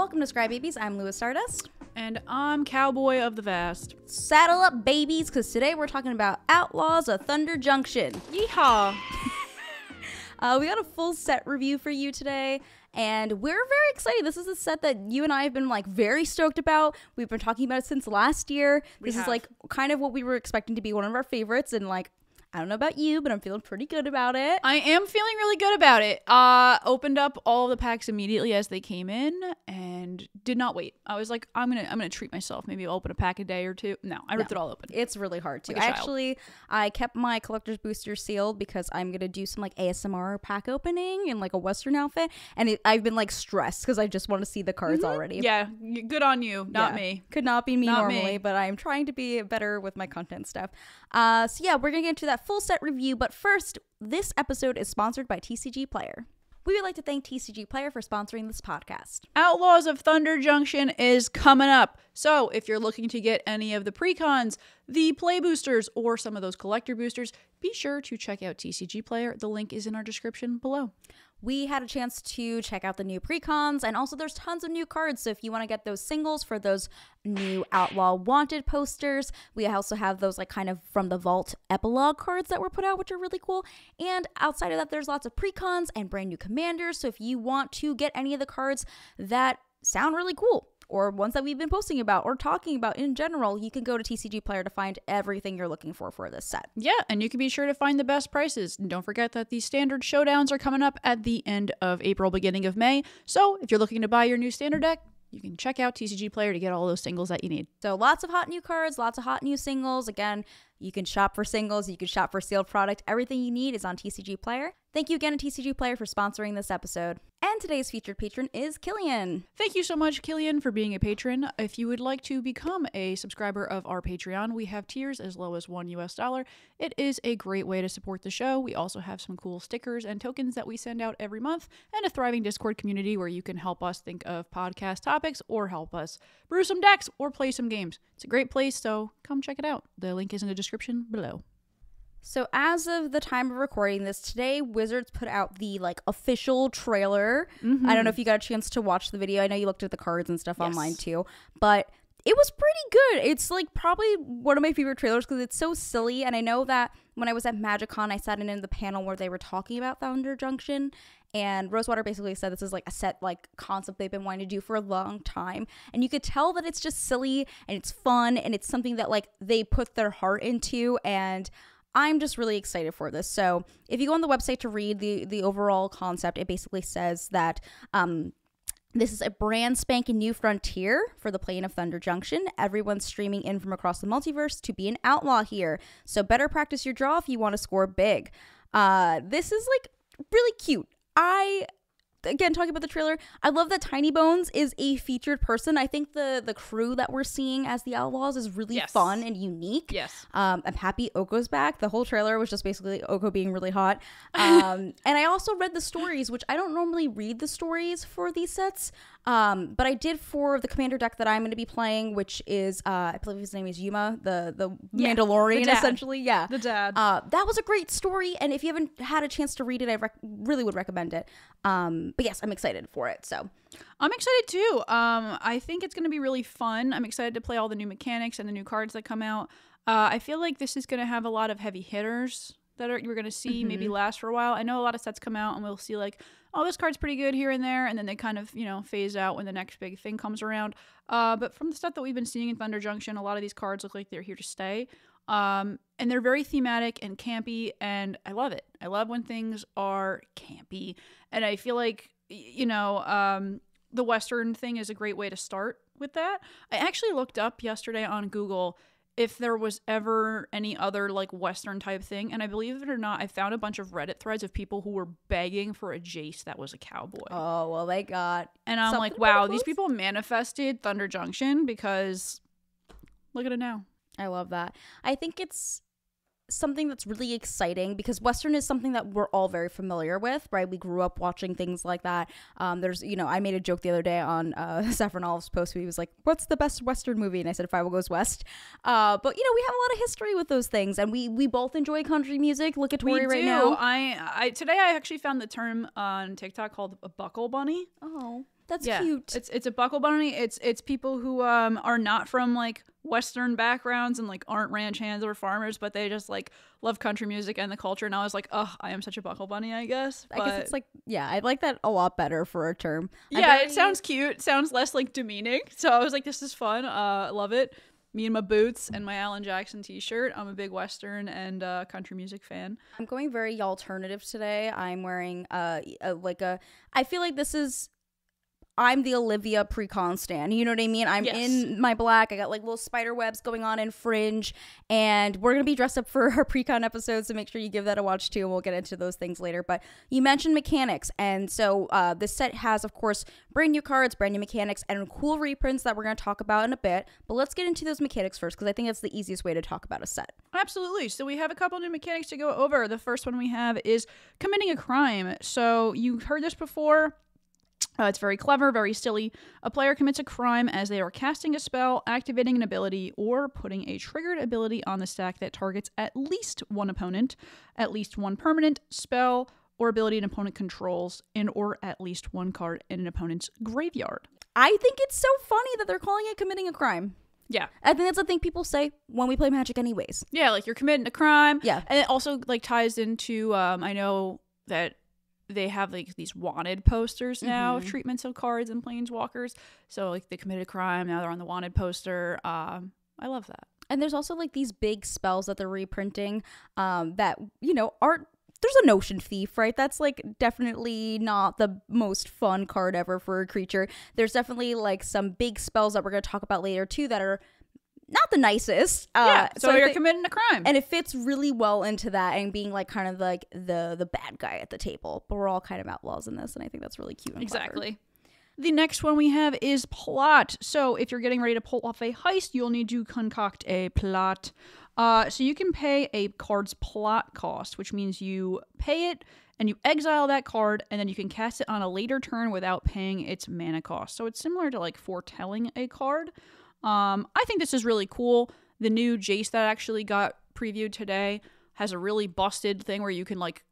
Welcome to Scry Babies. I'm Lewis Stardust. And I'm Cowboy of the Vast. Saddle up, babies, because today we're talking about Outlaws of Thunder Junction. Yeehaw! Uh, we got a full set review for you today, and we're very excited. This is a set that you and I have been like very stoked about. We've been talking about it since last year. this is like kind of what we were expecting to be one of our favorites, and like I don't know about you, but I'm feeling pretty good about it. I am feeling really good about it. Uh opened up all the packs immediately as they came in and did not wait. I was like, I'm gonna I'm gonna treat myself. Maybe I'll open a pack a day or two. No, I ripped it all open. It's really hard to. Like. Actually, I kept my collector's booster sealed because I'm gonna do some like ASMR pack opening in like a Western outfit, and it, I've been like stressed because I just want to see the cards already. Yeah, good on you, not Yeah. me. Could not be me Not normally, me. but I'm trying to be better with my content stuff. Uh, so yeah, we're gonna get into that full set review. But first, this episode is sponsored by TCG Player. We would like to thank TCG Player for sponsoring this podcast. Outlaws of Thunder Junction is coming up. So, if you're looking to get any of the precons, the play boosters, or some of those collector boosters, be sure to check out TCG Player. The link is in our description below. We had a chance to check out the new precons and also there's tons of new cards. So if you want to get those singles for those new outlaw wanted posters we also have those like kind of from the vault epilogue cards that were put out which are really cool. And outside of that there's lots of precons and brand new commanders. So if you want to get any of the cards that sound really cool or ones that we've been posting about or talking about in general you can go to tcg player to find everything you're looking for for this set Yeah, and you can be sure to find the best prices. And don't forget that the standard showdowns are coming up at the end of April, beginning of May. So if you're looking to buy your new standard deck, you can check out TCG Player to get all those singles that you need. So lots of hot new cards, lots of hot new singles. Again, you can shop for singles, you can shop for sealed product. Everything you need is on TCG Player. Thank you again to TCG Player for sponsoring this episode. And today's featured patron is Killian. Thank you so much, Killian, for being a patron. If you would like to become a subscriber of our Patreon, we have tiers as low as one US dollar. It is a great way to support the show. We also have some cool stickers and tokens that we send out every month, and a thriving Discord community where you can help us think of podcast topics or help us brew some decks or play some games. It's a great place, so come check it out. The link is in the description below. So as of the time of recording this today, Wizards put out the like official trailer. I don't know mm-hmm. if you got a chance to watch the video. I know you looked at the cards and stuff online too, but it was pretty good. It's like probably one of my favorite trailers because it's so silly. And I know that when I was at MagicCon, I sat in in the panel where they were talking about Thunder Junction, and Rosewater basically said this is like a set like concept they've been wanting to do for a long time. And you could tell that it's just silly and it's fun and it's something that like they put their heart into and I'm just really excited for this. So if you go on the website to read the the overall concept, it basically says that um, this is a brand spanking new frontier for the plane of Thunder Junction. Everyone's streaming in from across the multiverse to be an outlaw here. So better practice your draw if you want to score big. Uh, this is like really cute. I again talking about the trailer i love that tiny bones is a featured person i think the the crew that we're seeing as the outlaws is really Yes. fun and unique Yes. um, I'm happy Oko's back. The whole trailer was just basically Oko being really hot. Um, and I also read the stories, which I don't normally read the stories for these sets. Um, but I did for the commander deck that I'm going to be playing, which is uh, I believe his name is Yuma, the the Yeah, Mandalorian, the essentially. Yeah, The dad. Uh, that was a great story, and if you haven't had a chance to read it, I rec- really would recommend it. Um, but yes, I'm excited for it. So I'm excited too. Um, I think it's going to be really fun. I'm excited to play all the new mechanics and the new cards that come out. Uh, I feel like this is going to have a lot of heavy hitters that are, you're going to see maybe last for a while. I know a lot of sets come out and we'll see like, oh, this card's pretty good here and there, and then they kind of you know phase out when the next big thing comes around. Uh, but from the stuff that we've been seeing in Thunder Junction, a lot of these cards look like they're here to stay. Um, and they're very thematic and campy, and I love it. I love when things are campy, and I feel like you know um, the Western thing is a great way to start with that. I actually looked up yesterday on Google if there was ever any other like Western type thing, and I believe it or not, I found a bunch of Reddit threads of people who were begging for a Jace that was a cowboy. oh well, they got and I'm like, wow, these people manifested Thunder Junction because look at it now. I love that. I think it's something that's really exciting because Western is something that we're all very familiar with, right? We grew up watching things like that. Um, there's, you know, I made a joke the other day on uh, Saffron Olive's post. He was like, "What's the best Western movie?" And I said, "Fievel Goes West." Uh, but you know, we have a lot of history with those things, and we we both enjoy country music. Look at Tori we right do. now. I, I today I actually found the term on TikTok called a buckle bunny. Oh, That's yeah, cute. It's it's a buckle bunny. It's it's people who um are not from like Western backgrounds and like aren't ranch hands or farmers, but they just like love country music and the culture. And I was like, oh, I am such a buckle bunny, I guess. I guess it's like yeah, I like that a lot better for a term. Yeah, it sounds cute. It sounds less like demeaning. So I was like, this is fun. Uh, I love it. Me and my boots and my Alan Jackson T-shirt. I'm a big Western and uh, country music fan. I'm going very alternative today. I'm wearing uh, a, like a. I feel like this is. I'm the Olivia pre-con stan. You know what I mean? I'm Yes. in my black. I got like little spider webs going on in fringe, and we're gonna be dressed up for our pre-con episode. So make sure you give that a watch too. And we'll get into those things later. But you mentioned mechanics, and so uh, this set has, of course, brand new cards, brand new mechanics, and cool reprints that we're gonna talk about in a bit. But let's get into those mechanics first, because I think that's the easiest way to talk about a set. Absolutely. So we have a couple new mechanics to go over. The first one we have is committing a crime. So you heard this before. Uh, it's very clever, very silly. A player commits a crime as they are casting a spell, activating an ability, or putting a triggered ability on the stack that targets at least one opponent, at least one permanent spell or ability an opponent controls, and or at least one card in an opponent's graveyard. I think it's so funny that they're calling it committing a crime. Yeah. I think that's the thing people say when we play Magic, anyways. Yeah, like you're committing a crime. Yeah. And it also like ties into um I know that they have like these wanted posters now of treatments of cards and planeswalkers. So like they committed a crime, now they're on the wanted poster. Um I love that. And there's also like these big spells that they're reprinting um, that, you know, aren't. There's a notion thief, right? That's like definitely not the most fun card ever for a creature. There's definitely like some big spells that we're going to talk about later too that are not the nicest. yeah. Uh, So, you're committing a crime. and it fits really well into that and being like kind of like the the bad guy at the table. But we're all kind of outlaws in this, and I think that's really cute. And clever. Exactly. The next one we have is plot. So if you're getting ready to pull off a heist, you'll need to concoct a plot. Uh, so you can pay a card's plot cost, which means you pay it and you exile that card, and then you can cast it on a later turn without paying its mana cost. So it's similar to like foretelling a card. Um, I think this is really cool. The new Jace that actually got previewed today has a really busted thing where you can like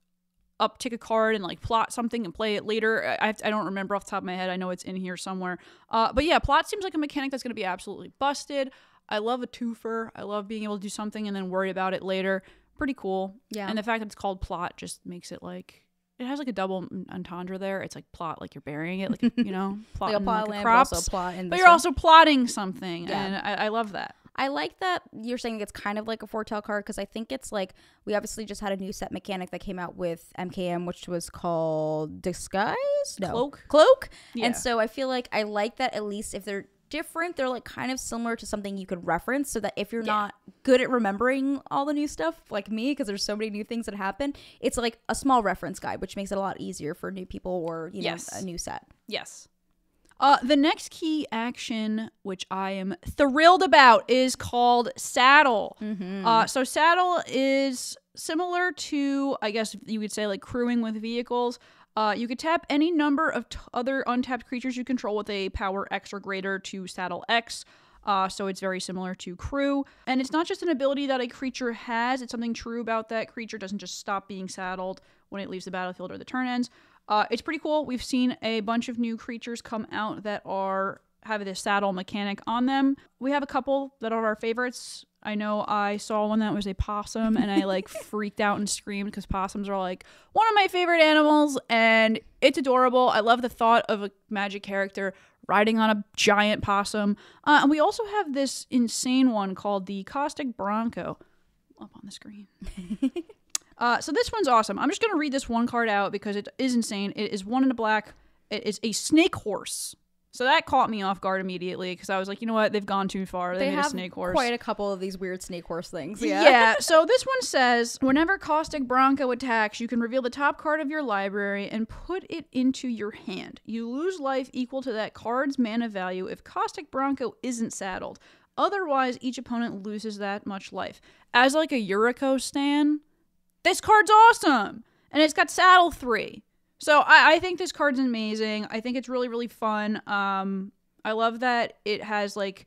uptick a card and like plot something and play it later. I, I don't remember off the top of my head. I know it's in here somewhere. Uh, but yeah, plot seems like a mechanic that's going to be absolutely busted. I love a twofer. I love being able to do something and then worry about it later. Pretty cool. Yeah. And the fact that it's called plot just makes it like it has like a double entendre there. It's like plot, like you're burying it, like you know, plot Like a plot like, but crops. also plot in but you're one. also plotting something, Yeah. and I, I love that. I like that you're saying it's kind of like a foretell card because I think it's like we obviously just had a new set mechanic that came out with MKM, which was called Disguise, no Cloak? Cloak. Yeah. And so I feel like I like that at least if they're different, they're like kind of similar to something you could reference, so that if you're Yeah. not good at remembering all the new stuff like me, because there's so many new things that happen, it's like a small reference guide, which makes it a lot easier for new people or you know a new set. Yes. Uh, the next key action, which I am thrilled about, is called Saddle. Uh, so Saddle is similar to, I guess you could say, like crewing with vehicles. Uh, you could tap any number of t- other untapped creatures you control with a power X or greater to Saddle X. Uh, so it's very similar to crew. And it's not just an ability that a creature has, it's something true about that creature. It doesn't just stop being saddled when it leaves the battlefield or the turn ends. Uh, it's pretty cool. We've seen a bunch of new creatures come out that are have this saddle mechanic on them. We have a couple that are our favorites. I know I saw one that was a possum and I like freaked out and screamed because possums are like one of my favorite animals and it's adorable. I love the thought of a magic character riding on a giant possum. Uh, and we also have this insane one called the Caustic Bronco up on the screen. Uh, so this one's awesome. I'm just gonna read this one card out because it is insane. It is one in a black. It is a snake horse. So that caught me off guard immediately because I was like, you know what? They've gone too far. They, They made have a snake horse. quite a couple of these weird snake horse things. yeah. Yeah. So this one says, whenever Caustic Bronco attacks, you can reveal the top card of your library and put it into your hand. You lose life equal to that card's mana value if Caustic Bronco isn't saddled. Otherwise, each opponent loses that much life. As like a Yuriko stan, this card's awesome and it's got saddle three so I, I think this card's amazing. I think it's really really fun. Um i love that it has like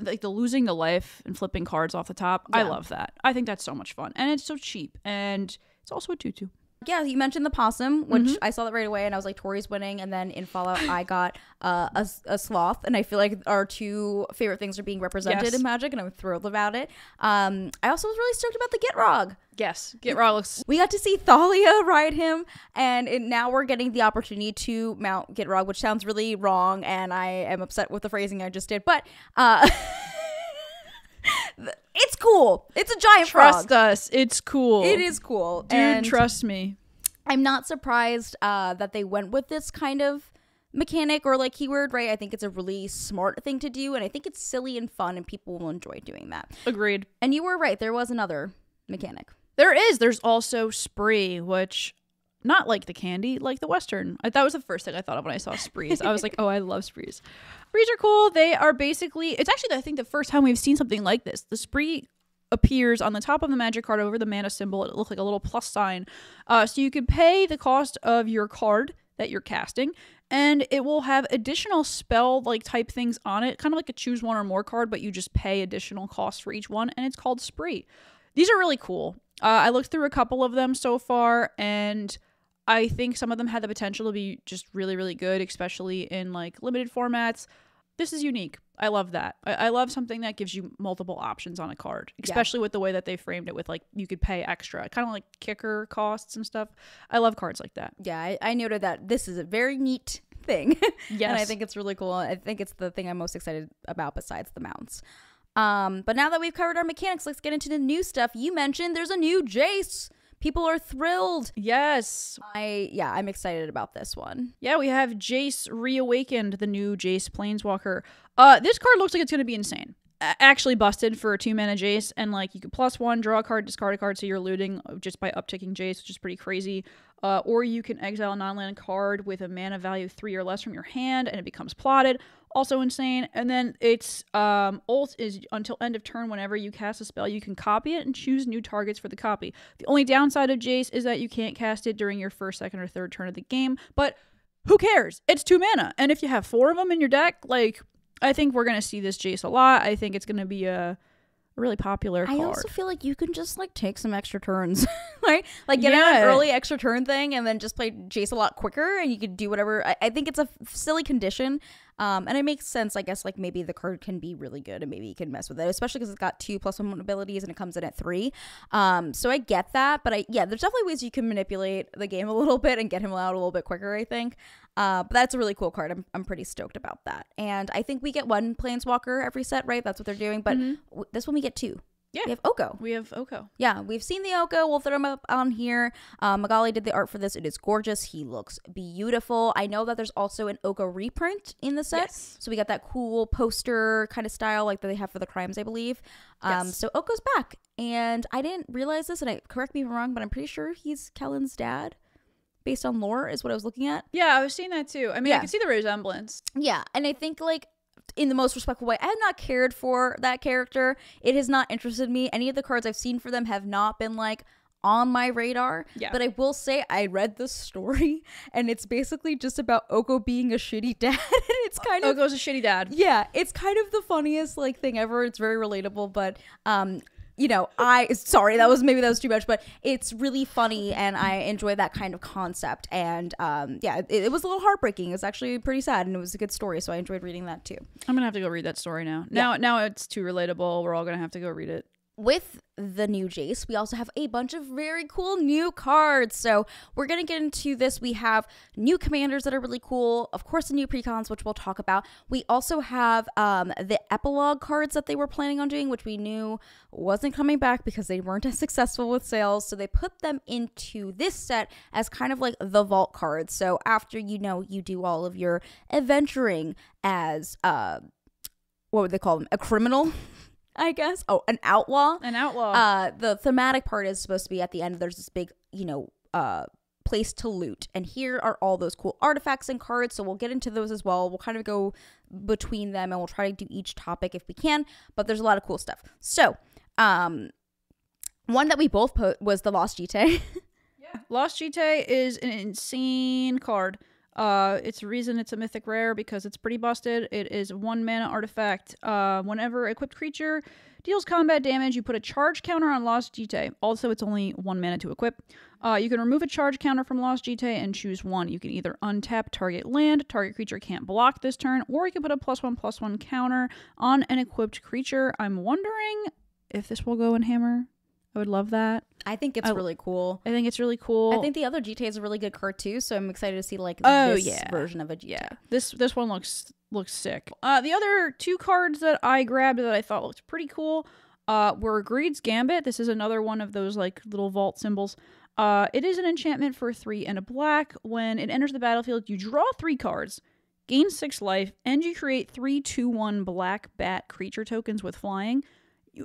like the losing the life and flipping cards off the top. I love that. I think that's so much fun. And it's so cheap. And it's also a tutu Yeah, you mentioned the possum, which Mm-hmm. I saw that right away, and I was like, Tori's winning. And then in Fallout, I got uh, a, a sloth, and I feel like our two favorite things are being represented Yes. in Magic, and I'm thrilled about it. Um, I also was really stoked about the Gitrog. Yes, Gitrog looks We got to see Thalia ride him, and it, now we're getting the opportunity to mount Gitrog, which sounds really wrong, and I am upset with the phrasing I just did. But uh, it's cool. It's a giant trust frog. us. It's cool. It is cool, Dude, and trust me. I'm not surprised uh, that they went with this kind of mechanic or like keyword, right? I think it's a really smart thing to do, and I think it's silly and fun, and people will enjoy doing that. Agreed. And you were right; there was another mechanic. There is. There's also Spree, which not like the candy, like the Western. I, that was the first thing I thought of when I saw Sprees. I was like, oh, I love Sprees. Sprees are cool. They are basically. It's actually I think the first time we've seen something like this. The Spree appears on the top of the magic card over the mana symbol. It looks like a little plus sign. Uh, so you could pay the cost of your card that you're casting, and it will have additional spell like type things on it, kind of like a choose one or more card, but you just pay additional costs for each one, and it's called Spree. These are really cool. Uh, I looked through a couple of them so far, and I think some of them had the potential to be just really, really good, especially in like limited formats. This is unique. I love that. I, I love something that gives you multiple options on a card, especially with the way that they framed it with like you could pay extra, kind of like kicker costs and stuff. I love cards like that. Yeah, I, I noted that this is a very neat thing. Yes. and I think it's really cool. I think it's the thing I'm most excited about besides the mounts. Um, but now that we've covered our mechanics, let's get into the new stuff. You mentioned there's a new Jace. People are thrilled. Yes. I yeah, I'm excited about this one. Yeah, we have Jace Reawakened, the new Jace Planeswalker. Uh, this card looks like it's going to be insane. A- actually busted for a two mana Jace, and like you could plus one, draw a card, discard a card, so you're looting just by upticking Jace, which is pretty crazy. Uh, or you can exile a non land card with a mana value three or less from your hand, and it becomes plotted. Also insane. And then its um, ult is until end of turn. Whenever you cast a spell, you can copy it and choose new targets for the copy. The only downside of Jace is that you can't cast it during your first, second, or third turn of the game. But who cares? It's two mana. And if you have four of them in your deck, like, I think we're going to see this Jace a lot. I think it's going to be a really popular I also feel like you can just like take some extra turns, right? Like get Yeah. an early extra turn thing and then just play Jace a lot quicker and you could do whatever. I, I think it's a f- silly condition. Um, and it makes sense, I guess, like maybe the card can be really good and maybe you can mess with it, especially because it's got two plus one abilities and it comes in at three. Um, so I get that, but I, yeah, there's definitely ways you can manipulate the game a little bit and get him out a little bit quicker, I think. Uh, but that's a really cool card. I'm, I'm pretty stoked about that. And I think we get one Planeswalker every set, right? That's what they're doing. But w- this one we get two. Yeah. We have Oko. we have Oko. Yeah, we've seen the Oko. We'll throw him up on here. Um, Magali did the art for this. It is gorgeous. He looks beautiful. I know that there's also an Oko reprint in the set. Yes. So we got that cool poster kind of style like that they have for the crimes, I believe. Um, Yes. So Oko's back. And I didn't realize this, and I correct me if I'm wrong, but I'm pretty sure he's Kellen's dad. Based on lore, is what I was looking at. Yeah, I was seeing that too. I mean, I Yeah. can see the resemblance. Yeah, and I think like in the most respectful way, I have not cared for that character. It has not interested me. Any of the cards I've seen for them have not been like on my radar. Yeah. But I will say I read the story and it's basically just about Oko being a shitty dad. and it's kind of Oko's a shitty dad. yeah, it's kind of the funniest like thing ever. It's very relatable, but um you know, I sorry that was maybe that was too much, but it's really funny and I enjoy that kind of concept. And um, yeah, it, it was a little heartbreaking. It was actually pretty sad, and it was a good story, so I enjoyed reading that too. I'm gonna have to go read that story now. Now, now it's too relatable. We're all gonna have to go read it. With the new Jace, we also have a bunch of very cool new cards. So we're gonna get into this. We have new commanders that are really cool. Of course, the new precons, which we'll talk about. We also have um, the epilogue cards that they were planning on doing, which we knew wasn't coming back because they weren't as successful with sales. So they put them into this set as kind of like the vault cards. So after you know you do all of your adventuring as uh, what would they call them? A criminal. I guess. Oh, an outlaw. An outlaw. Uh, the thematic part is supposed to be at the end. There's this big, you know, uh, place to loot, and here are all those cool artifacts and cards. So we'll get into those as well. We'll kind of go between them, and we'll try to do each topic if we can. But there's a lot of cool stuff. So, um, one that we both put was the Lost Jitte. Lost Jitte is an insane card. Uh, it's a reason it's a mythic rare because it's pretty busted. It is one mana artifact. Uh, whenever equipped creature deals combat damage, you put a charge counter on Lost Jitte. Also, it's only one mana to equip. Uh, you can remove a charge counter from Lost Jitte and choose one. You can either untap target land, target creature can't block this turn, or you can put a plus one plus one counter on an equipped creature. I'm wondering if this will go in Hammer. I would love that. I think it's I- really cool. I think it's really cool. I think the other Jitte is a really good card too, so I'm excited to see like Oh, this yeah. version of a Jitte. Yeah, this this one looks looks sick. Uh, the other two cards that I grabbed that I thought looked pretty cool uh, were Greed's Gambit. This is another one of those like little vault symbols. Uh, it is an enchantment for three and a black. When it enters the battlefield, you draw three cards, gain six life, and you create three two one black bat creature tokens with flying.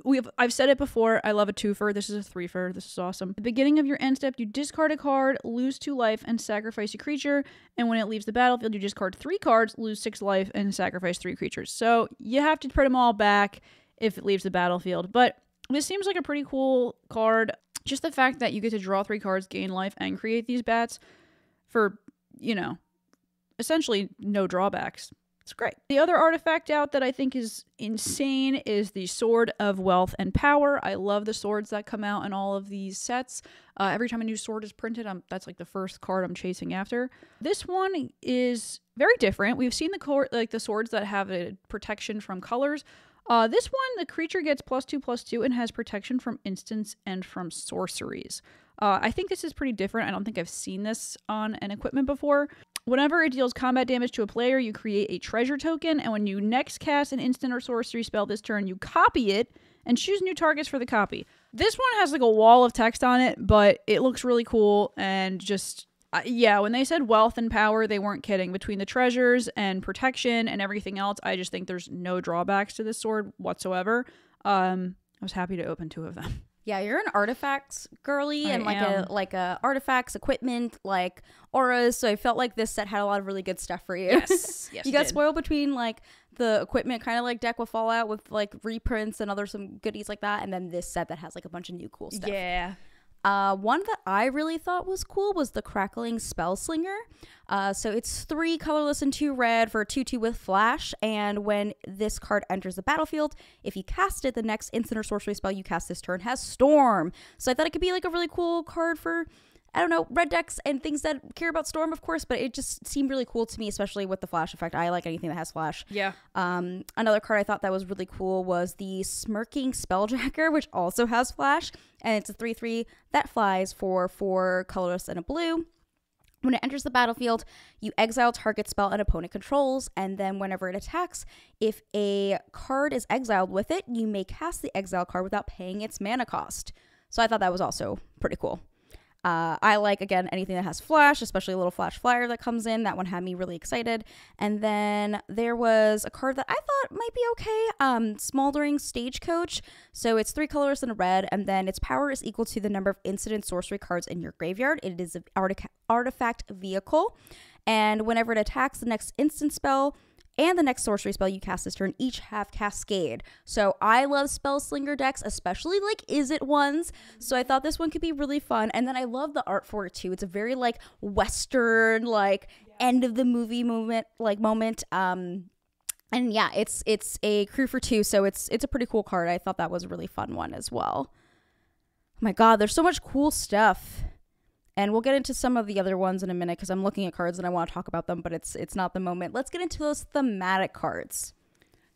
We have, I've said it before. I love a twofer. This is a threefer. This is awesome. The beginning of your end step, you discard a card, lose two life, and sacrifice a creature. And when it leaves the battlefield, you discard three cards, lose six life, and sacrifice three creatures. So you have to put them all back if it leaves the battlefield. But this seems like a pretty cool card. Just the fact that you get to draw three cards, gain life, and create these bats for, you know, essentially no drawbacks. It's great. The other artifact out that I think is insane is the Sword of Wealth and Power. I love the swords that come out in all of these sets. Uh, every time a new sword is printed, I'm, that's like the first card I'm chasing after. This one is very different. We've seen the cor- like the swords that have a protection from colors. Uh, this one, the creature gets plus two plus two and has protection from instants and from sorceries. Uh, I think this is pretty different. I don't think I've seen this on an equipment before. Whenever it deals combat damage to a player, you create a treasure token, and when you next cast an instant or sorcery spell this turn, you copy it and choose new targets for the copy. This one has like a wall of text on it, but it looks really cool and just. Uh, yeah, when they said wealth and power, they weren't kidding. Between the treasures and protection and everything else, I just think there's no drawbacks to this sword whatsoever. Um, I was happy to open two of them. Yeah, you're an artifacts girly I and like am. a like a artifacts equipment like auras. So I felt like this set had a lot of really good stuff for you. yes, you got spoiled between like the equipment kind of like deck with Fallout with like reprints and other some goodies like that, and then this set that has like a bunch of new cool stuff. Yeah. Uh, one that I really thought was cool was the Crackling Spellslinger. Uh, so it's three colorless and two red for a 2 2 with flash. And when this card enters the battlefield, if you cast it, the next instant or sorcery spell you cast this turn has Storm. So I thought it could be like a really cool card for. I don't know, red decks and things that care about Storm, of course, but it just seemed really cool to me, especially with the flash effect. I like anything that has flash. Yeah. Um, another card I thought that was really cool was the Smirking Spelljacker, which also has flash, and it's a 3 3 that flies for four colorless and a blue. When it enters the battlefield, you exile target spell an opponent controls, and then whenever it attacks, if a card is exiled with it, you may cast the exile card without paying its mana cost. So I thought that was also pretty cool. Uh, I like again anything that has flash, especially a little flash flyer that comes in. That one had me really excited. And then there was a card that I thought might be okay. Um, Smoldering Stagecoach. So it's three colors and a red, and then its power is equal to the number of incident sorcery cards in your graveyard. It is an artifact vehicle, and whenever it attacks, the next instant spell and the next sorcery spell you cast this turn each have Cascade. So I love spell slinger decks, especially like Izzet ones. So I thought this one could be really fun. And then I love the art for it too. It's a very like Western, like end of the movie moment, like moment. Um, and yeah, it's it's a crew for two, so it's it's a pretty cool card. I thought that was a really fun one as well. Oh my god, there's so much cool stuff. And we'll get into some of the other ones in a minute because I'm looking at cards and I want to talk about them, but it's it's not the moment. Let's get into those thematic cards.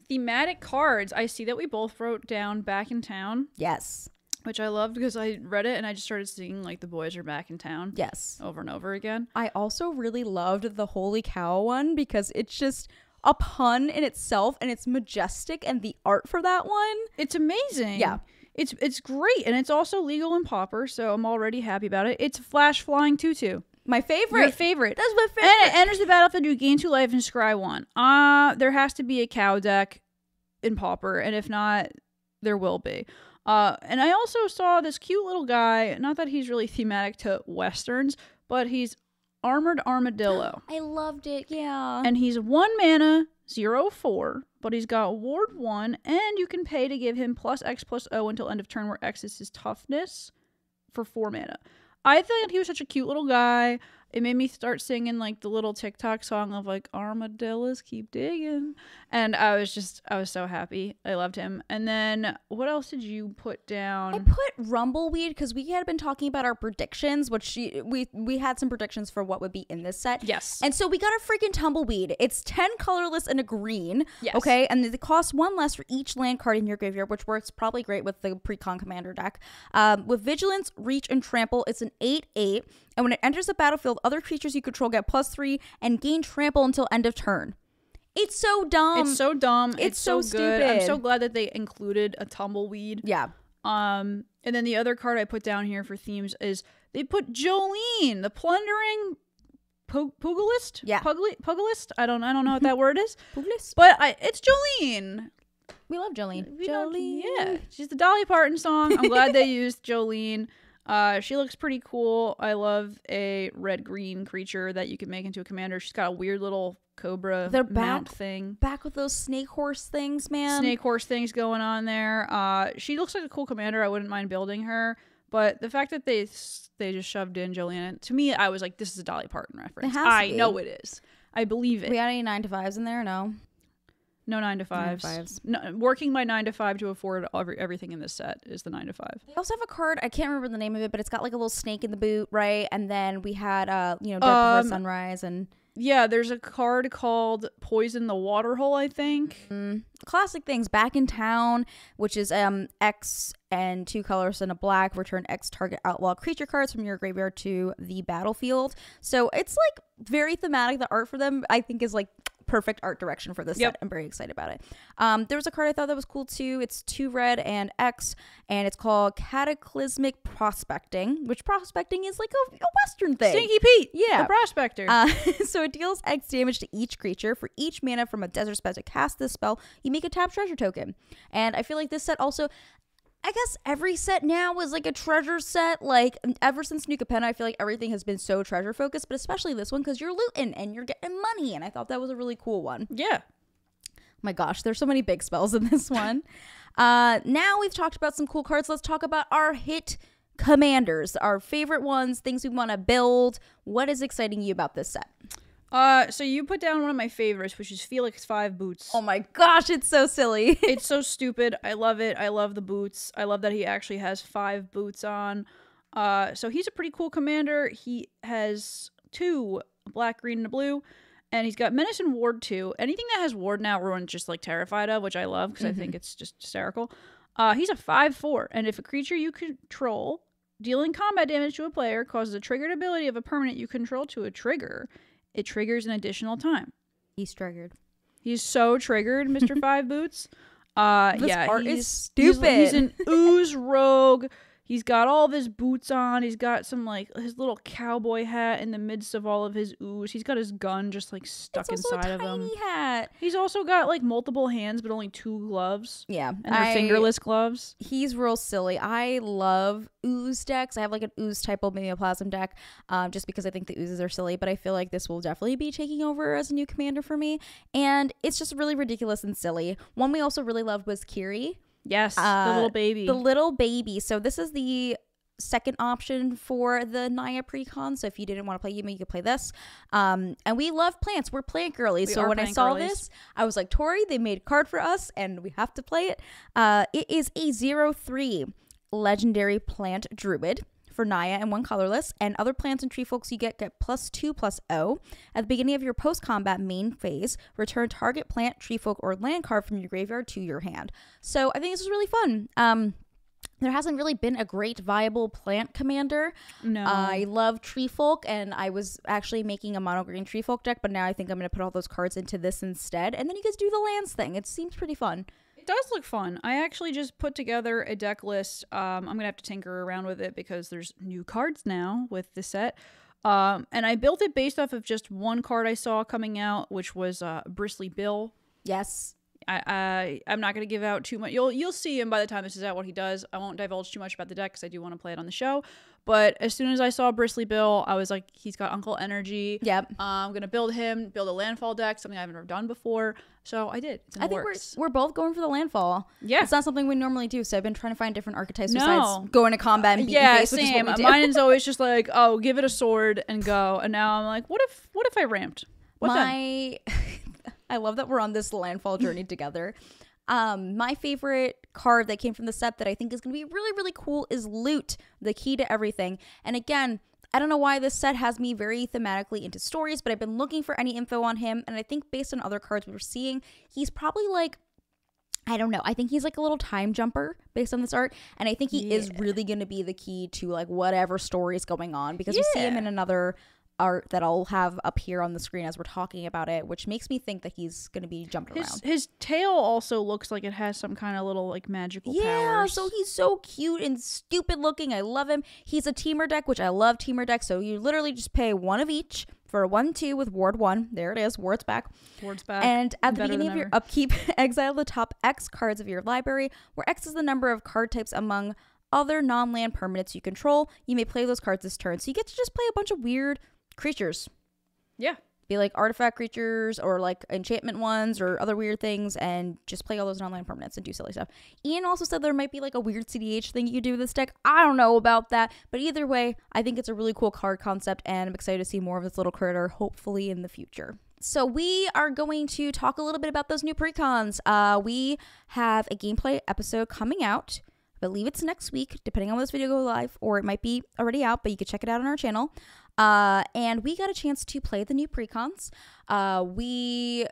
Thematic cards. I see that we both wrote down back in town, Yes. which I loved because I read it and I just started singing like the boys are back in town Yes. over and over again. I also really loved the holy cow one because it's just a pun in itself and it's majestic and the art for that one. It's amazing. Yeah. It's it's great and it's also legal in Pauper, so I'm already happy about it. It's Flash Flying Tutu. My favorite. Your favorite. That's my favorite. And it enters the battlefield, you gain two life and scry one. Uh there has to be a cow deck in Pauper, and if not, there will be. Uh, and I also saw this cute little guy. Not that he's really thematic to westerns, but he's armored armadillo, I loved it. Yeah. and he's one mana, zero four. But he's got ward one, and you can pay to give him plus X plus O until end of turn, where X is his toughness for four mana. I thought he was such a cute little guy. It made me start singing like the little TikTok song of like armadillos keep digging, and I was just I was so happy. I loved him. And then what else did you put down? I put Rumbleweed because we had been talking about our predictions, which she, we we had some predictions for what would be in this set. Yes. And so we got a freaking tumbleweed. It's ten colorless and a green. Yes. Okay, and it costs one less for each land card in your graveyard, which works probably great with the Precon Commander deck. Um, with Vigilance, Reach, and Trample, it's an eight eight, and when it enters the battlefield, other creatures you control get plus three and gain Trample until end of turn. It's so dumb. it's so dumb. it's It's, so, so good. I'm so glad that they included a tumbleweed. yeah. Um, and then the other card I put down here for themes is they put Jolene, the plundering pu- pugilist. Yeah. Pugli- pugilist. I don't. I don't know what that word is, Publis. but I, it's Jolene. We love Jolene. We Jolene. yeah, she's the Dolly Parton song. I'm glad they used Jolene. Uh, she looks pretty cool. I love a red green creature that you can make into a commander. She's got a weird little cobra They're mount back- thing. Back with those snake horse things, man. snake horse things going on there. Uh, she looks like a cool commander. I wouldn't mind building her, but the fact that they they just shoved in Jolene to me, I was like, this is a Dolly Parton reference. has to I know it is. I believe it. We got any nine to fives in there? No. No nine to Nine to fives. fives. No, working my nine to five to afford every, everything in this set is the nine to five. They also have a card. I can't remember the name of it, but it's got like a little snake in the boot, right? And then we had, uh, you know, Um, Before Sunrise and Yeah, there's a card called Poison the Waterhole. I think. mm, classic things. Back in Town, which is um X and two colors and a black. Return X target outlaw creature cards from your graveyard to the battlefield. So it's like very thematic. The art for them, I think, is like perfect art direction for this Yep. set. I'm very excited about it. Um, there was a card I thought that was cool too. It's two red and X, and it's called Cataclysmic Prospecting, which prospecting is like a, a Western thing. Stinky Pete. Yeah. the prospector. Uh, so it deals X damage to each creature. For each mana from a desert spell to cast this spell, you make a tap treasure token. And I feel like this set also. I guess every set now is like a treasure set. Like ever since New Capenna, I feel like everything has been so treasure focused, but especially this one because you're looting and you're getting money. And I thought that was a really cool one. yeah. My gosh, there's so many big spells in this one. uh, now we've talked about some cool cards. Let's talk about our hit commanders, our favorite ones, things we want to build. What is exciting you about this set? Uh, so you put down one of my favorites, which is Felix Five Boots. Oh my gosh, it's so silly. it's so stupid. I love it. I love the boots. I love that he actually has five boots on. Uh, so he's a pretty cool commander. He has two, black, green, and a blue, and he's got menace and ward too. Anything that has ward now, everyone's just like terrified of, which I love because I think it's just hysterical. Uh, he's a five four, and if a creature you control dealing combat damage to a player causes a triggered ability of a permanent you control to a trigger, it triggers an additional time. He's triggered. He's so triggered, Mr. Five Boots. Uh This yeah, art he's, is he's- He's, an ooze rogue. He's got all of his boots on. He's got some like his little cowboy hat in the midst of all of his ooze. He's got his gun just like stuck it's also inside a of tiny him. hat. He's also got like multiple hands but only two gloves. Yeah, And they're fingerless gloves. He's real silly. I love ooze decks. I have like an ooze type of Mimeoplasm deck, um, just because I think the oozes are silly. But I feel like this will definitely be taking over as a new commander for me, and it's just really ridiculous and silly. One we also really loved was Kirri. Yes, the Uh, little baby. The little baby. So this is the second option for the Naya precon. So if you didn't want to play Yuma, you could play this. Um, and we love plants. We're plant girlies. We so when I saw girlies. this, I was like, Tori, they made a card for us and we have to play it. Uh, it is a zero three legendary plant druid. For Naya and one colorless, and other plants and tree folks you get get plus two plus O. At the beginning of your post combat main phase, return target plant, tree folk, or land card from your graveyard to your hand. So I think this is really fun. Um, there hasn't really been a great viable plant commander. no. I love tree folk, and I was actually making a mono green tree folk deck, but now I think I'm going to put all those cards into this instead. And then you guys do the lands thing. It seems pretty fun. It does look fun. I actually just put together a deck list. Um, I'm gonna have to tinker around with it because there's new cards now with the set. Um, and I built it based off of just one card I saw coming out, which was uh, Bristly Bill. Yes. I, I I'm not gonna give out too much. You'll you'll see him by the time this is out what he does. I won't divulge too much about the deck because I do want to play it on the show. But as soon as I saw Bristly Bill, I was like, he's got Uncle Energy. Yep. Uh, I'm gonna build him, build a landfall deck, something I've never done before. So I did. It's in I think works. we're we're both going for the landfall. Yeah. It's not something we normally do, so I've been trying to find different archetypes No. besides going to combat and yeah, face, which is what we do. Mine is always just like, oh, give it a sword and go. And now I'm like, what if what if I ramped? What then? my I love that we're on this landfall journey together. Um, my favorite card that came from the set that I think is going to be really, really cool is Loot, the key to everything. And again, I don't know why this set has me very thematically into stories, but I've been looking for any info on him. And I think based on other cards we were seeing, he's probably like I don't know. I think he's like a little time jumper based on this art, and I think he is really going to be the key to like whatever story is going on because we see him in another art that I'll have up here on the screen as we're talking about it, which makes me think that he's going to be jumping His around. his tail also looks like it has some kind of little like magical Yeah, powers. so he's so cute and stupid looking. I love him. He's a Temur deck, which I love Temur deck. So you literally just pay one of each for a one two with Ward one. There it is, Ward's back. Ward's back. And at the better beginning of your ever. upkeep, exile the top X cards of your library, where X is the number of card types among other non land permanents you control. You may play those cards this turn. So you get to just play a bunch of weird creatures. yeah. Be like artifact creatures or like enchantment ones or other weird things and just play all those non land permanents and do silly stuff. Ian also said there might be like a weird CDH thing you do with this deck. I don't know about that. But either way, I think it's a really cool card concept and I'm excited to see more of this little critter hopefully in the future. So we are going to talk a little bit about those new precons. Uh, we have a gameplay episode coming out. I believe it's next week, depending on when this video goes live, or it might be already out, but you can check it out on our channel. Uh, and we got a chance to play the new precons. Uh, we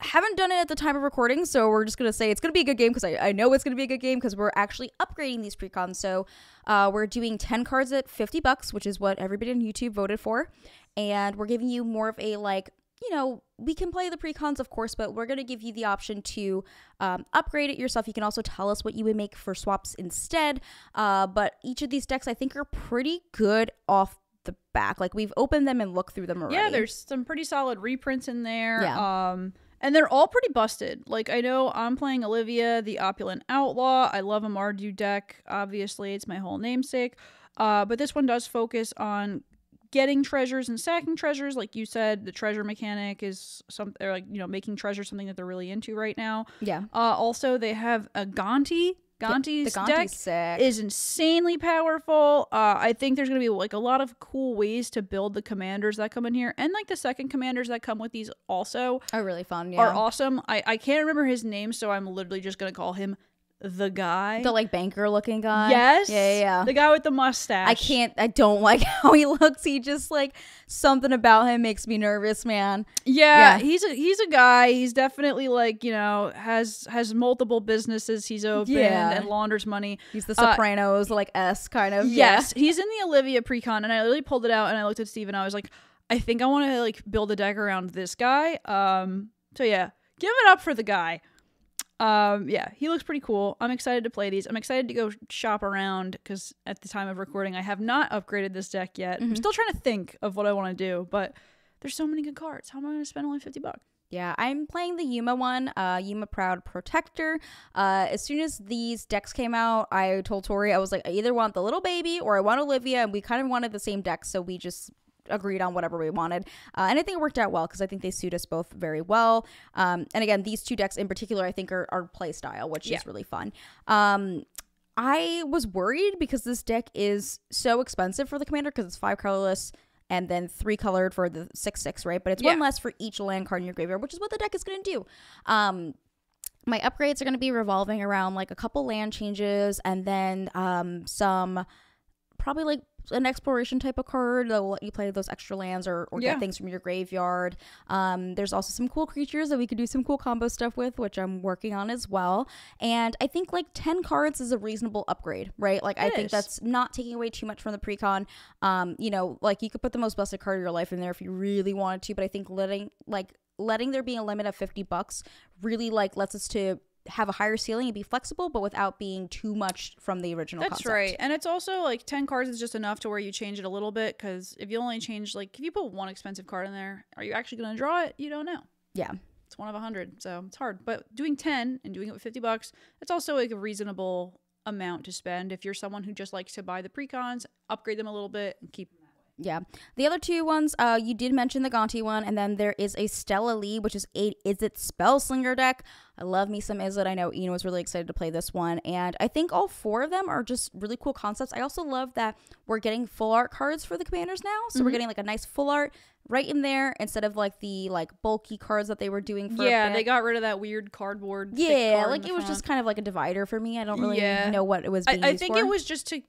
haven't done it at the time of recording, so we're just gonna say it's gonna be a good game because I, I know it's gonna be a good game because we're actually upgrading these precons. So uh, we're doing 10 cards at 50 bucks, which is what everybody on YouTube voted for, and we're giving you more of a like you know, we can play the precons, of course, but we're going to give you the option to um, upgrade it yourself. You can also tell us what you would make for swaps instead. Uh, but each of these decks, I think, are pretty good off the back. Like we've opened them and looked through them already. Yeah, there's some pretty solid reprints in there. Yeah. Um and they're all pretty busted. Like I know I'm playing Olivia, the opulent outlaw. I love a Mardu deck. Obviously, it's my whole namesake. Uh, but this one does focus on getting treasures and sacking treasures. Like you said, the treasure mechanic is some or like you know making treasure something that they're really into right now. yeah. Uh, also, they have a Gonti. Gonti's the deck sick. is insanely powerful. Uh, I think there's gonna be like a lot of cool ways to build the commanders that come in here, and like the second commanders that come with these also are really fun. Yeah. are awesome. I I can't remember his name, so I'm literally just gonna call him the guy. the like banker looking guy. yes, Yeah, yeah, yeah. the guy with the mustache. I can't. I don't like how he looks. He just like something about him makes me nervous, man. Yeah, Yeah. he's a he's a guy. He's definitely like you know has has multiple businesses he's opened Yeah. and launders money. He's the Uh, Sopranos, like S kind of. Yes, he's in the Olivia precon, and I literally pulled it out and I looked at Steve and I was like, I think I want to like build a deck around this guy. Um, so yeah, give it up for the guy. Um, yeah, he looks pretty cool. I'm excited to play these. I'm excited to go shop around because at the time of recording, I have not upgraded this deck yet. I'm still trying to think of what I want to do, but there's so many good cards. How am I going to spend only fifty bucks? Yeah, I'm playing the Yuma one, uh, Yuma Proud Protector. Uh, as soon as these decks came out, I told Tori I was like, I either want the little baby or I want Olivia, and we kind of wanted the same deck, so we just agreed on whatever we wanted. Uh, and I think it worked out well because I think they suit us both very well. Um, and again, these two decks in particular, I think are, are play style, which Yeah. is really fun. Um, I was worried because this deck is so expensive for the commander because it's five colorless and then three colored for the six six, right? But it's one less for each land card in your graveyard, which is what the deck is going to do. Um, my upgrades are going to be revolving around like a couple land changes and then um, some probably like an exploration type of card that will let you play those extra lands or, or Yeah. get things from your graveyard. Um, there's also some cool creatures that we could do some cool combo stuff with, which I'm working on as well. And I think like 10 cards is a reasonable upgrade, right? Like I It think is. that's not taking away too much from the precon. Um, you know, like you could put the most blessed card of your life in there if you really wanted to, but I think letting like letting there be a limit of 50 bucks really like lets us to have a higher ceiling and be flexible but without being too much from the original That's concept. right. And it's also like 10 cards is just enough to where you change it a little bit because if you only change, like, if you put one expensive card in there, are you actually going to draw it? You don't know. Yeah. It's one of a hundred, so it's hard. But doing ten and doing it with fifty bucks, it's also like a reasonable amount to spend if you're someone who just likes to buy the precons, upgrade them a little bit, and keep Yeah. The other two ones, uh, you did mention the Gonti one, and then there is a Stella Lee, which is a Izzet Spellslinger deck. I love me some Izzet. I know Ian was really excited to play this one, and I think all four of them are just really cool concepts. I also love that we're getting full art cards for the commanders now, so we're getting like a nice full art right in there instead of like the like bulky cards that they were doing for. yeah, they got rid of that weird cardboard. Yeah, card like it was front. just kind of like a divider for me. I don't really Yeah. know what it was I, I think for. it was just to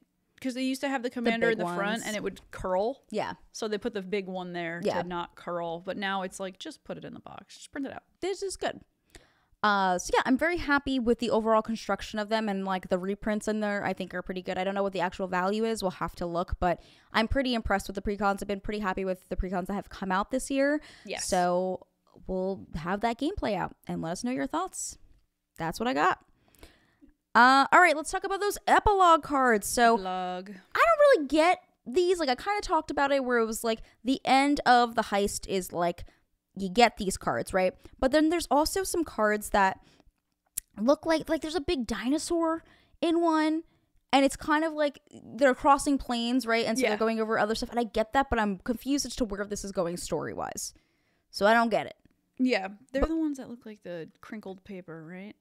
because they used to have the commander in the front and it would curl. Yeah, So they put the big one there Yeah. to not curl. But now it's like just put it in the box, just print it out. this is good. Uh, so yeah, I'm very happy with the overall construction of them and like the reprints in there. I think are pretty good. I don't know what the actual value is. We'll have to look, but I'm pretty impressed with the precons. I've been pretty happy with the precons that have come out this year. Yes. So we'll have that gameplay out and let us know your thoughts. That's what I got. Uh, all right, let's talk about those epilogue cards. So Plug. I don't really get these. Like I kind of talked about it where it was like the end of the heist is like you get these cards, right? But then there's also some cards that look like like there's a big dinosaur in one and it's kind of like they're crossing planes, right? And so Yeah. they're going over other stuff and I get that, but I'm confused as to where this is going story-wise. So I don't get it. Yeah, they're the ones that look like the crinkled paper, right?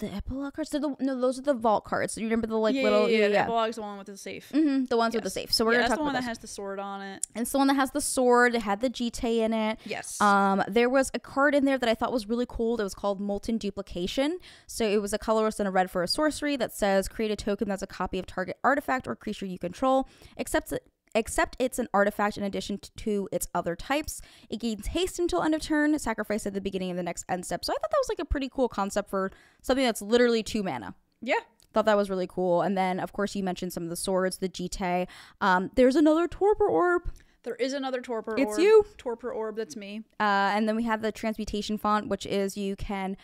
The epilogue cards, they're the no, those are the vault cards. You remember the like yeah, little yeah, yeah. yeah, The epilogue's the one with the safe. hmm the ones with the safe. So we're yeah, gonna that's talk the one about that those. has the sword on it. And it's the one that has the sword. It had the Jitte in it. Yes. Um, there was a card in there that I thought was really cool. It was called Molten Duplication. So it was a colorless and a red for a sorcery that says create a token that's a copy of target artifact or creature you control, except it, except it's an artifact in addition to its other types. It gains haste until end of turn, sacrifice at the beginning of the next end step. So I thought that was like a pretty cool concept for something that's literally two mana. yeah. Thought that was really cool. And then, of course, you mentioned some of the swords, the Jitte. Um, there's another Torpor Orb. There is another torpor It's orb. you. Torpor orb, that's me. Uh, and then we have the transmutation font, which is you can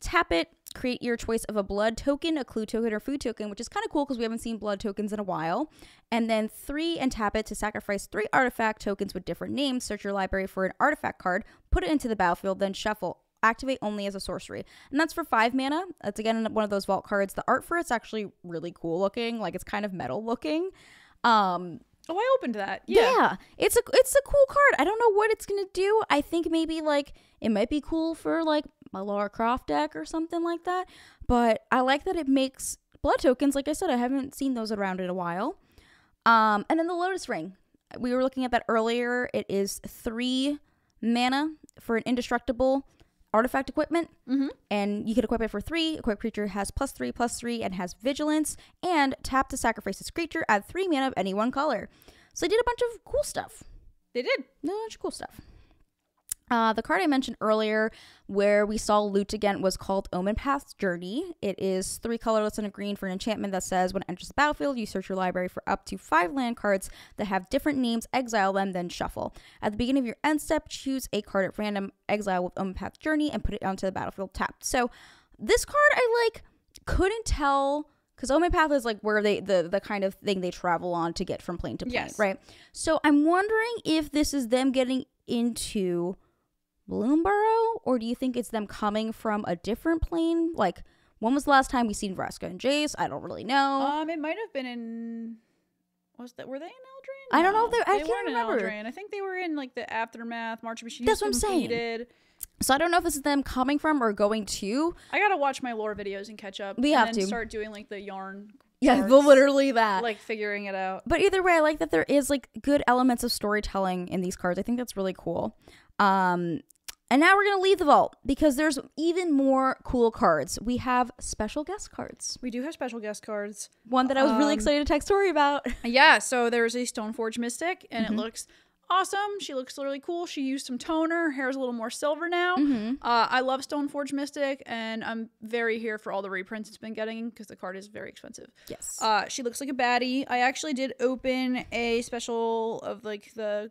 tap it, create your choice of a blood token, a clue token, or food token, which is kind of cool because we haven't seen blood tokens in a while. And then three and tap it to sacrifice three artifact tokens with different names. Search your library for an artifact card, put it into the battlefield, then shuffle. Activate only as a sorcery. And that's for five mana. That's again one of those vault cards. The art for it's actually really cool looking. Like it's kind of metal looking. Um, Oh, I opened that. Yeah. yeah. it's a it's a cool card. I don't know what it's gonna do. I think maybe like it might be cool for like a Lara Croft deck or something like that. But I like that it makes blood tokens. Like I said, I haven't seen those around in a while. Um, and then the Lotus Ring. We were looking at that earlier. It is three mana for an indestructible artifact equipment, Mm-hmm. and you can equip it for three. Equip creature has plus three, plus three, and has vigilance. And tap to sacrifice this creature. Add three mana of any one color. So they did a bunch of cool stuff. They did. A bunch of cool stuff. Uh, the card I mentioned earlier, where we saw loot again, was called Omen Path's Journey. It is three colorless and a green for an enchantment that says when it enters the battlefield, you search your library for up to five land cards that have different names, exile them, then shuffle. At the beginning of your end step, choose a card at random, exile with Omen Path's Journey, and put it onto the battlefield tapped. So this card I like couldn't tell because Omen Path is like where they the the kind of thing they travel on to get from plane to plane, Yes. right? So I'm wondering if this is them getting into Bloomburrow, or do you think it's them coming from a different plane? Like, when was the last time we seen Vraska and Jace? I don't really know. Um, it might have been in. Was that were they in Eldraine? I don't know if No, they- I they can't remember. in Eldraine. I think they were in like the aftermath. March of Machines. That's what I'm saying. so I don't know if this is them coming from or going to. I gotta watch my lore videos and catch up. We and have then to. start doing like the yarn. Yeah, cards, literally that. Like figuring it out. but either way, I like that there is like good elements of storytelling in these cards. I think that's really cool. Um, and now we're gonna leave the vault because there's even more cool cards. We have special guest cards. We do have special guest cards. One that I was really Um, excited to text Tori about. Yeah, so there's a Stoneforge Mystic, and Mm-hmm. it looks awesome. She looks really cool. She used some toner. Her hair's a little more silver now. Mm-hmm. Uh, I love Stoneforge Mystic, and I'm very here for all the reprints it's been getting because the card is very expensive. yes. Uh, she looks like a baddie. I actually did open a special of like the,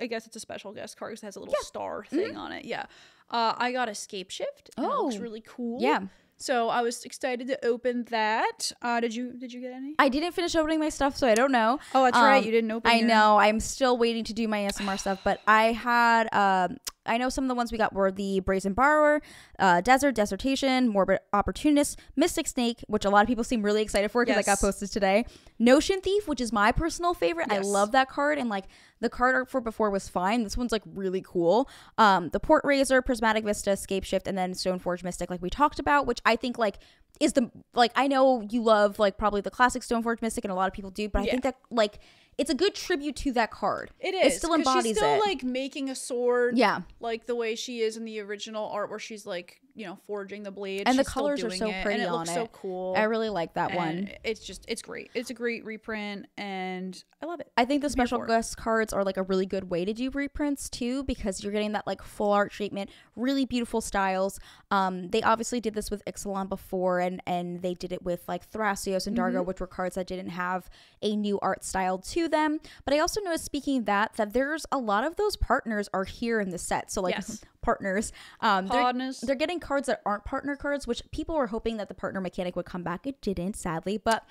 I guess it's a special guest card because it has a little star thing on it. Yeah. Uh, I got Escape Shift. And It looks Mm-hmm. Oh. really cool. yeah. So I was excited to open that. Uh, did you did you get any? I didn't finish opening my stuff, so I don't know. Oh, that's right. Um, You didn't open. I your- know. I'm still waiting to do my ASMR stuff, but I had um I know some of the ones we got were the Brazen Borrower, uh, Desert, Desertation, Morbid Opportunist, Mystic Snake, which a lot of people seem really excited for because Yes. I got posted today. Notion Thief, which is my personal favorite. I love that card, and like the card art for before was fine. This one's like really cool. Um, the Port Razer, Prismatic Vista, Scapeshift, and then Stoneforge Mystic, like we talked about, which I think like is the like I know you love like probably the classic Stoneforge Mystic, and a lot of people do, but I Yeah. think that like it's a good tribute to that card. It is. It still embodies she's still it. like making a sword. Yeah. Like the way she is in the original art where she's like, you know, forging the blade. And the She's still colors are so it, pretty and it on looks it. so cool. I really like that one. It's just it's great. It's a great reprint and I love it. I think the special guest cards are like a really good way to do reprints too because you're getting that like full art treatment, really beautiful styles. Um, they obviously did this with Ixalan before, and and they did it with like Thrasios and Dargo, which were cards that didn't have a new art style to them. But I also noticed, speaking of that, that there's a lot of those partners are here in the set. So like Yes. partners, um, they're, Partners. they're getting cards that aren't partner cards, which people were hoping that the partner mechanic would come back. It didn't, sadly, but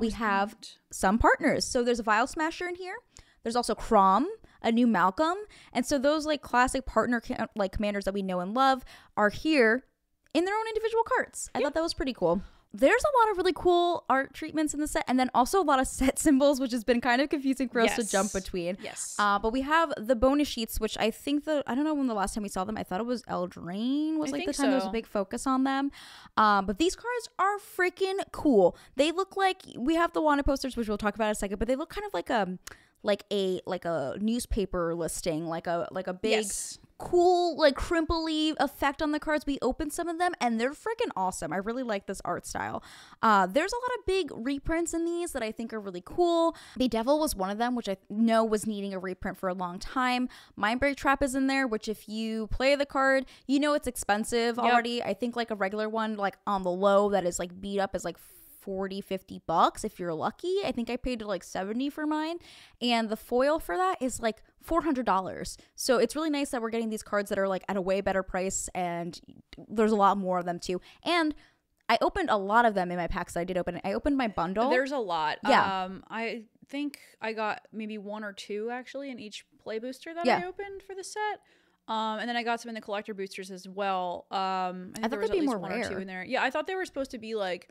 we have some partners. So there's a Vial Smasher in here. There's also Kraum, a new Malcolm, and so those like classic partner like commanders that we know and love are here in their own individual cards. I thought that was pretty cool. There's a lot of really cool art treatments in the set, and then also a lot of set symbols, which has been kind of confusing for us to jump between. Yes. Uh, but we have the bonus sheets, which I think the I don't know when the last time we saw them. I thought it was Eldraine was I like the time there was a big focus on them. Um, but these cards are freaking cool. They look like we have the wanted posters, which we'll talk about in a second. But they look kind of like a like a like a newspaper listing, like a like a big Yes. Cool like crimply effect on the cards. We opened some of them and they're freaking awesome. I really like this art style. Uh there's a lot of big reprints in these that i think are really cool. The devil was one of them which i know was needing a reprint for a long time. Mindbreak trap is in there which if you play the card you know it's expensive already. I think like a regular one like on the low that is like beat up is like 40 50 bucks if you're lucky i think i paid like 70 for mine and the foil for that is like $400 so it's really nice that we're getting these cards that are like at a way better price and there's a lot more of them too and i opened a lot of them in my packs that i did open i opened my bundle There's a lot. Yeah. Um, I think I got maybe one or two actually in each play booster that Yeah. I opened for the set. Um, and then I got some in the collector boosters as well. Um, I, think thought there was they'd at be more one or two in there. Yeah, I thought they were supposed to be like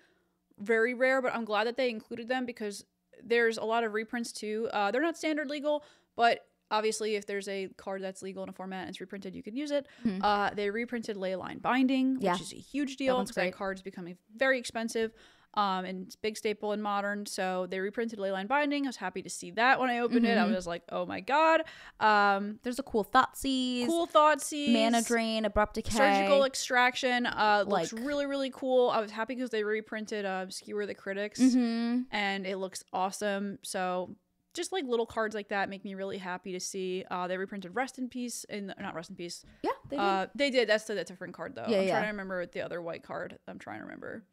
very rare, but I'm glad that they included them because there's a lot of reprints too. Uh, they're not standard legal, but obviously if there's a card that's legal in a format and it's reprinted, you can use it. Uh, they reprinted Leyline Binding, which. Yeah. is a huge deal one's because that great. card's becoming very expensive. Um, and it's a big staple in modern. So they reprinted Leyline Binding. I was happy to see that when I opened it. I Mm-hmm. was like, oh my god. Um, there's a cool Thoughtseize, cool Thoughtseize. mana drain abrupt decay Surgical extraction uh, looks Like- really really cool. I was happy because they reprinted uh, Skewer the Critics, mm-hmm. and it looks awesome. So just like little cards like that make me really happy to see. Uh, they reprinted Rest in Peace and not Rest in Peace. yeah they did. Uh, they did. That's the, the different card though. Yeah, I'm yeah. trying to remember the other white card. I'm trying to remember.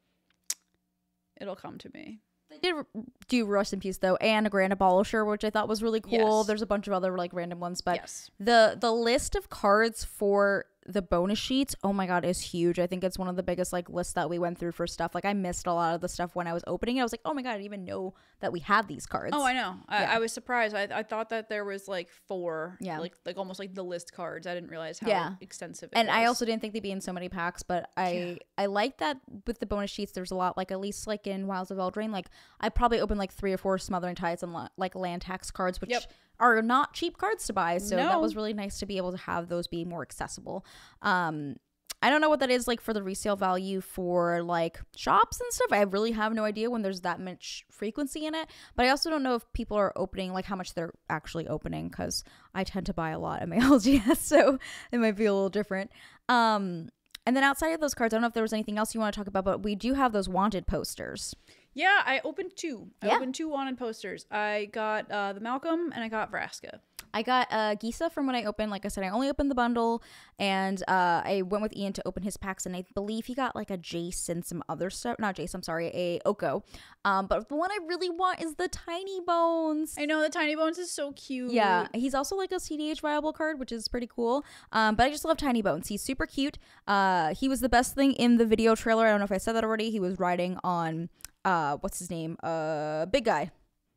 It'll come to me. They did do Rust in Peace though, and a Grand Abolisher, which I thought was really cool. Yes. There's a bunch of other like random ones, but yes. the the list of cards for the bonus sheets, oh my god, is huge. I think it's one of the biggest like lists that we went through for stuff. Like I missed a lot of the stuff when I was opening it. I was like, oh my god, I didn't even know that we had these cards. Oh, I know. I, Yeah. I was surprised. I, I thought that there was like four. Yeah. Like like almost like the list cards. I didn't realize how Yeah. extensive. It and I also didn't think they'd be in so many packs, but I I like that with the bonus sheets. There's a lot, like at least like in Wilds of Eldraine, like I probably opened like three or four Smothering Tithes and like land tax cards, which Yep. Are not cheap cards to buy. So that was really nice to be able to have those be more accessible. Um, I don't know what that is like for the resale value for like shops and stuff. I really have no idea when there's that much frequency in it. But I also don't know if people are opening like how much they're actually opening because I tend to buy a lot at my LGS, so it might be a little different. Um, and then outside of those cards, I don't know if there was anything else you want to talk about, but we do have those wanted posters. Yeah, I opened two. I Yeah. opened two wanted posters. I got uh, the Malcolm and I got Vraska. I got uh, Gisa from when I opened. Like I said, I only opened the bundle, and uh, I went with Ian to open his packs, and I believe he got like a Jace and some other stuff. Not Jace, I'm sorry, a Oko. Um, but the one I really want is the Tiny Bones. I know the Tiny Bones is so cute. Yeah, he's also like a CDH viable card, which is pretty cool. Um, but I just love Tiny Bones. He's super cute. Uh, he was the best thing in the video trailer. I don't know if I said that already. He was riding on uh, what's his name? Uh, big guy.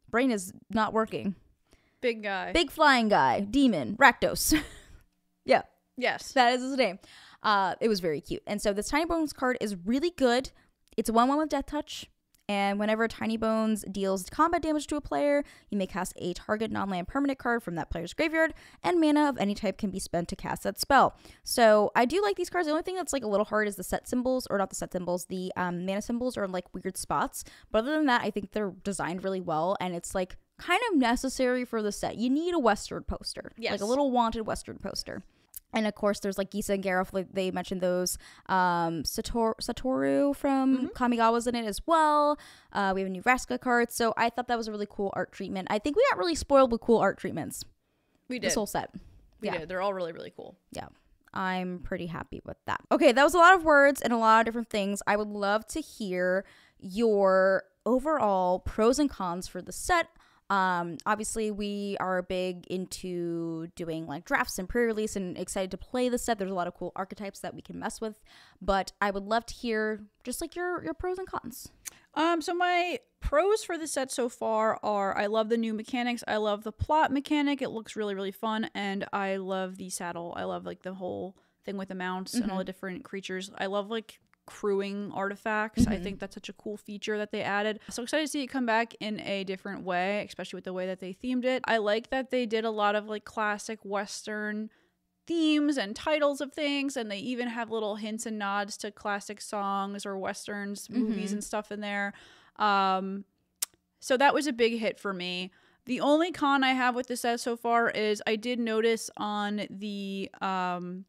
Brain is not working. Big guy. Big flying guy, demon, Rakdos. yeah, Yes. that is his name. Uh, it was very cute. And so this Tiny Bones card is really good. It's a 1 1 with Death Touch. And whenever Tiny Bones deals combat damage to a player, you may cast a target non land permanent card from that player's graveyard, and mana of any type can be spent to cast that spell. So I do like these cards. The only thing that's like a little hard is the set symbols, or not the set symbols, the um, mana symbols are in like weird spots. But other than that, I think they're designed really well, and it's like kind of necessary for the set. You need a Western poster, like a little wanted Western poster. And of course, there's like Gisa and Geralf. Like they mentioned those. Um, Sator- Satoru from Kamigawa's in it as well. Uh, we have a new Vraska card. So I thought that was a really cool art treatment. I think we got really spoiled with cool art treatments We did. this whole set. we yeah. did. They're all really, really cool. Yeah. I'm pretty happy with that. Okay, that was a lot of words and a lot of different things. I would love to hear your overall pros and cons for the set. Um, obviously, we are big into doing like drafts and pre-release, and excited to play the set. There's a lot of cool archetypes that we can mess with, but I would love to hear just like your your pros and cons. Um, so my pros for the set so far are I love the new mechanics. I love the plot mechanic. It looks really, really fun. And I love the saddle. I love like the whole thing with the mounts and all the different creatures. I love like crewing artifacts. I think that's such a cool feature that they added. So excited to see it come back in a different way, especially with the way that they themed it. I like that they did a lot of like classic Western themes and titles of things and they even have little hints and nods to classic songs or westerns movies and stuff in there um so that was a big hit for me the only con i have with the set so far is i did notice on the um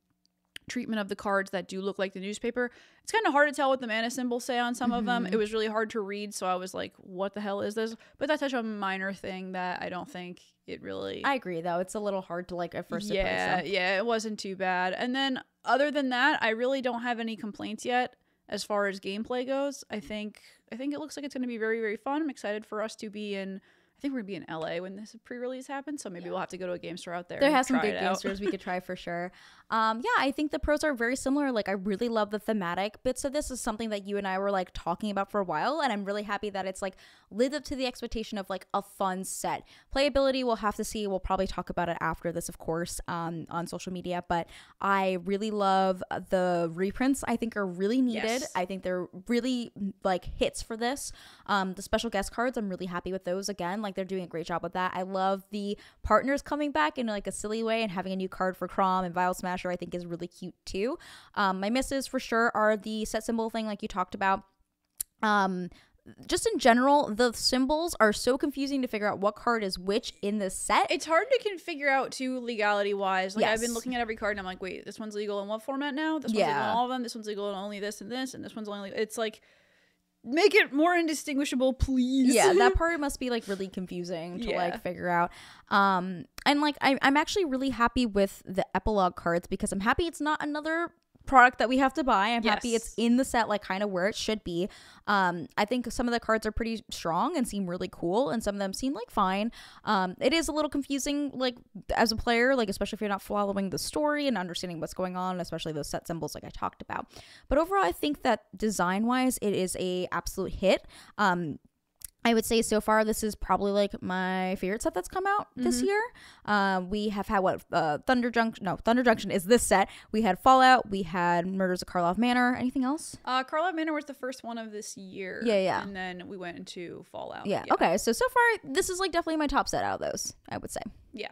treatment of the cards that do look like the newspaper it's kind of hard to tell what the mana symbols say on some of them mm-hmm. it was really hard to read so i was like what the hell is this but that's such a minor thing that i don't think it really I agree, though. It's a little hard to like at first. yeah, yeah, it wasn't too bad. And then other than that, I really don't have any complaints yet as far as gameplay goes. I think I think it looks like it's going to be very very fun. I'm excited for us to be in. I think we're gonna be in LA when this pre-release happens, so maybe we'll have to go to a game store out there. There has some good game stores we could try for sure. Um, yeah, I think the pros are very similar. Like, I really love the thematic bits of this. Is something that you and I were like talking about for a while, and I'm really happy that it's like lived up to the expectation of like a fun set. Playability, we'll have to see. We'll probably talk about it after this, of course, um, on social media. But I really love the reprints. I think are really needed. Yes. I think they're really like hits for this. Um, the special guest cards, I'm really happy with those. Again, like they're doing a great job with that. I love the partners coming back in like a silly way and having a new card for Kraum and Vial Smasher. I think is really cute too. Um, my misses for sure are the set symbol thing, like you talked about. Um, just in general, the symbols are so confusing to figure out what card is which in the set. It's hard to can figure out too legality wise. Like I've been looking at every card and I'm like, wait, this one's legal in what format now? This one's legal in all of them. This one's legal in only this and this, and this one's only. It's like make it more indistinguishable, please. yeah that part must be like really confusing to Yeah. like figure out um and like I, i'm actually really happy with the epilogue cards because i'm happy it's not another product that we have to buy. I'm happy it's in the set like kind of where it should be. Um i think some of the cards are pretty strong and seem really cool and some of them seem like fine. Um it is a little confusing like as a player like especially if you're not following the story and understanding what's going on especially those set symbols like i talked about. But overall i think that design wise it is a absolute hit. Um I would say so far this is probably like my favorite set that's come out this year. Um, we have had what uh, Thunder Junction. No, Thunder Junction is this set. We had Fallout. We had Murders of Karlov Manor. Anything else? Uh, Karlov Manor was the first one of this year. Yeah, yeah. And then we went into Fallout. Yeah. Okay. So so far this is like definitely my top set out of those. I would say. Yeah.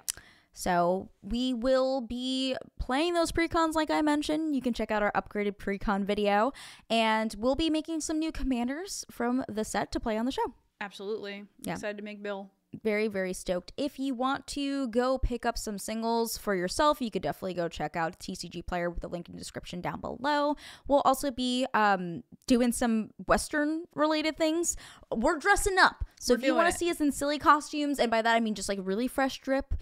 So we will be playing those precons like I mentioned. You can check out our upgraded precon video, and we'll be making some new commanders from the set to play on the show. Absolutely. I'm Yeah. Excited to make Bill. very very stoked. If you want to go pick up some singles for yourself you could definitely go check out tcg player with the link in the description down below. We'll also be um, doing some western related things. We're dressing up. So We're if you want to see us in silly costumes and by that i mean just like really fresh drip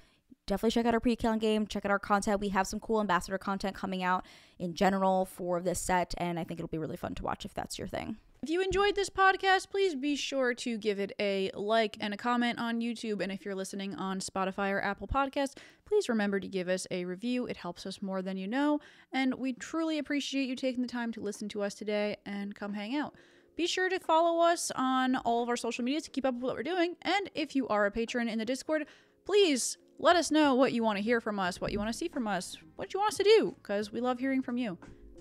definitely check out our pre-count game. Check out our content. We have some cool ambassador content coming out in general for this set and i think it'll be really fun to watch if that's your thing If you enjoyed this podcast, please be sure to give it a like and a comment on YouTube. And if you're listening on Spotify or Apple Podcasts, please remember to give us a review. It helps us more than you know. And we truly appreciate you taking the time to listen to us today and come hang out. Be sure to follow us on all of our social media to keep up with what we're doing. And if you are a patron in the Discord, please let us know what you want to hear from us, what you want to see from us, what you want us to do, because we love hearing from you.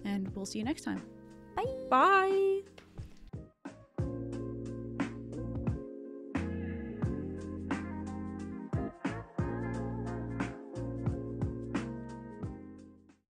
And we'll see you next time. Bye. Bye.